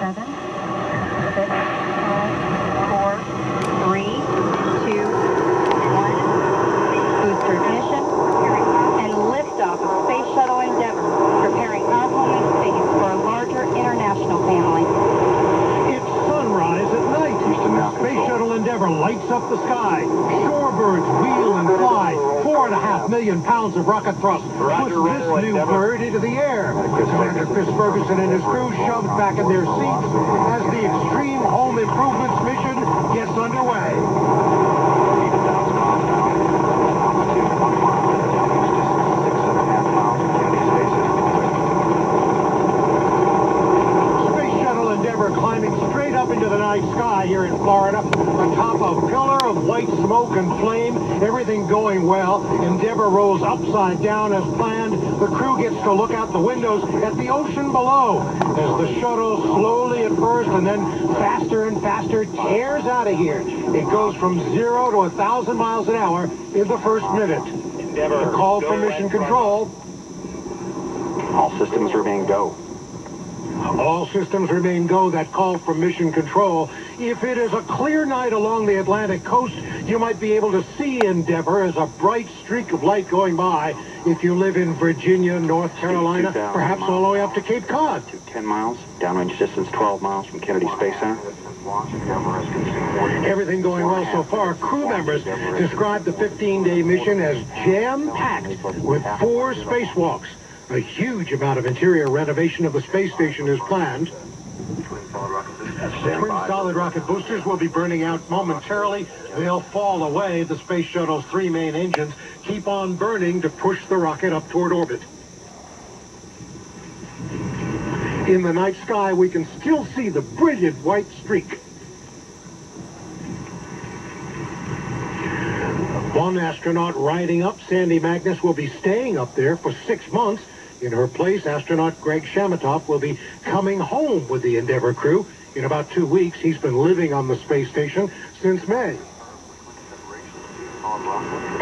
Seven, six, five, four, three, two, one. Booster ignition and liftoff of Space Shuttle Endeavour, preparing our home in space for a larger international family. It's sunrise at night. Space Shuttle lights up the sky. Shorebirds wheel and fly. Four and a half million pounds of rocket thrust push this new bird into the air. Commander Chris Ferguson and his crew shoved back in their seats as the Extreme Home Improvements mission gets underway. Space Shuttle Endeavour climbing straight up into the night sky here in Florida, on top of a pillar of white smoke and flame, everything going well. Endeavour rolls upside down as planned. The crew gets to look out the windows at the ocean below as the shuttle slowly at first and then faster and faster tears out of here. It goes from zero to a thousand miles an hour in the first minute. Endeavour, The call from mission control. All systems remain go. All systems remain go. That call from Mission Control. If it is a clear night along the Atlantic coast, you might be able to see Endeavour as a bright streak of light going by. If you live in Virginia, North Carolina, perhaps all the way up to Cape Cod. To 10 miles, downrange distance 12 miles from Kennedy Space Center. Everything going well so far. Crew members describe the 15-day mission as jam-packed with four spacewalks. A huge amount of interior renovation of the space station is planned. Twin solid rocket boosters will be burning out momentarily. They'll fall away. The space shuttle's three main engines keep on burning to push the rocket up toward orbit. In the night sky, we can still see the brilliant white streak. One astronaut riding up, Sandy Magnus, will be staying up there for six months. In her place, astronaut Greg Chamitoff will be coming home with the Endeavour crew. In about two weeks, he's been living on the space station since May.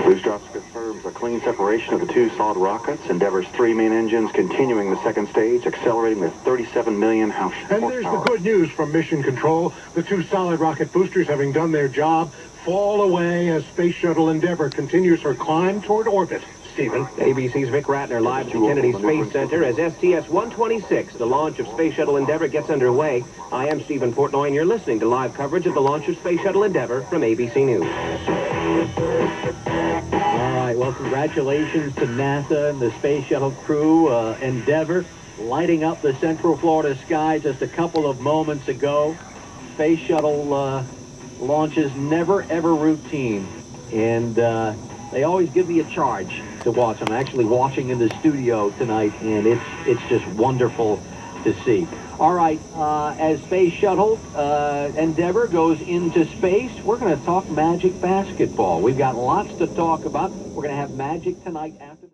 Booster confirms a clean separation of the two solid rockets. Endeavour's three main engines continuing the second stage, accelerating the 37 million house And there's the good news from Mission Control. The two solid rocket boosters, having done their job, fall away as Space Shuttle Endeavour continues her climb toward orbit. Stephen. ABC's Vic Ratner live the Kennedy Space Center as STS-126, the launch of Space Shuttle Endeavour, gets underway. I am Stephen Portnoy, and you're listening to live coverage of the launch of Space Shuttle Endeavour from ABC News. All right, well, congratulations to NASA and the Space Shuttle crew, uh, Endeavour, lighting up the Central Florida sky just a couple of moments ago. Space Shuttle uh, launches never, ever routine, and uh, they always give me a charge to watch. I'm actually watching in the studio tonight, and it's it's just wonderful to see. All right, uh, as Space Shuttle uh, Endeavour goes into space, we're going to talk Magic basketball. We've got lots to talk about. We're going to have Magic tonight after.